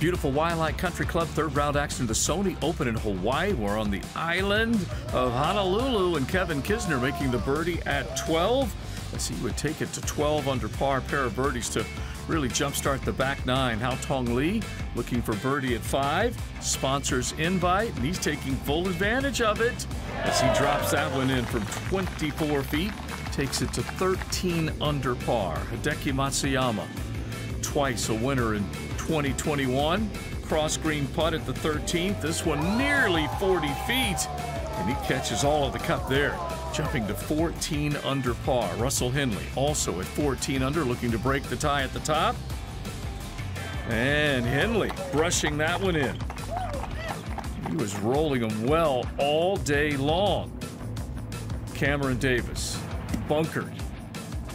Beautiful Waialae Country Club third round action the Sony Open in Hawaii. We're on the island of Honolulu, and Kevin Kisner making the birdie at 12 as he would take it to 12 under par, pair of birdies to really jumpstart the back nine. Haotong Li looking for birdie at five. Sponsors invite, and he's taking full advantage of it as he drops that one in from 24 feet, takes it to 13 under par. Hideki Matsuyama, twice a winner in 2021. Cross green putt at the 13th. This one nearly 40 feet, and he catches all of the cup there jumping to 14 under par. Russell Henley also at 14 under, looking to break the tie at the top. And Henley brushing that one in. He was rolling them well all day long. Cameron Davis bunkered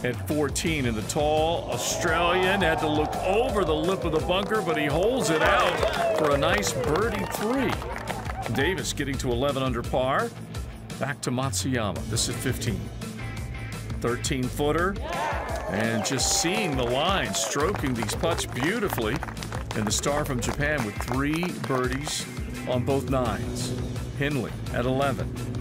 at 14 and the tall Australian had to look over the lip of the bunker, but he holds it out for a nice birdie three. Davis getting to 11 under par. Back to Matsuyama. This is 15. 13 footer. And just seeing the line, stroking these putts beautifully. And the star from Japan with three birdies on both nines. Henley at 11.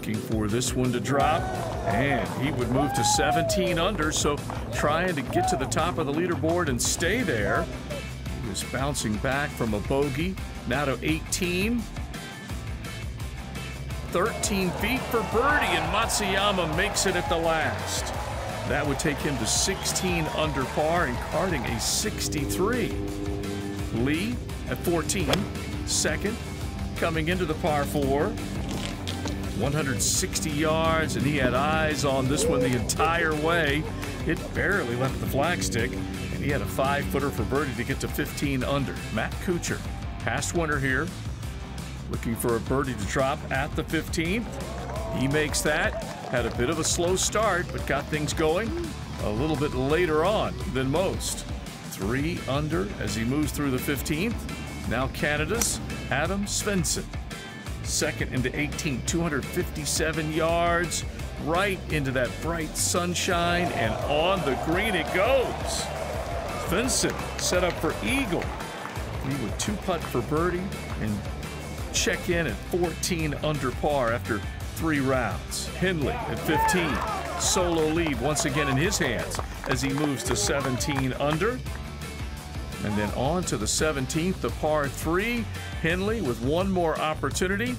Looking for this one to drop. And he would move to 17 under, so trying to get to the top of the leaderboard and stay there. He was bouncing back from a bogey, now to 18. 13 feet for birdie, and Matsuyama makes it at the last. That would take him to 16 under par and carding a 63. Li at 14, second, coming into the par four. 160 yards, and he had eyes on this one the entire way. It barely left the flagstick, and he had a five footer for birdie to get to 15 under. Matt Kuchar, past winner here, looking for a birdie to drop at the 15th. He makes that. Had a bit of a slow start, but got things going a little bit later on than most. Three under as he moves through the 15th. Now Canada's Adam Svensson. Second into 18, 257 yards, right into that bright sunshine, and on the green it goes. Svensson set up for Eagle. He would two putt for birdie and check in at 14 under par after three rounds. Henley at 15. Solo lead once again in his hands as he moves to 17 under. And then on to the 17th, the par three. Henley with one more opportunity.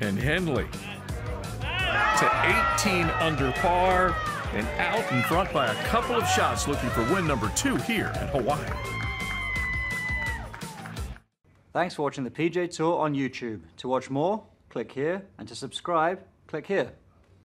And Henley to 18 under par and out in front by a couple of shots looking for win number two here in Hawaii. Thanks for watching the PGA Tour on YouTube. To watch more, click here, and to subscribe, click here.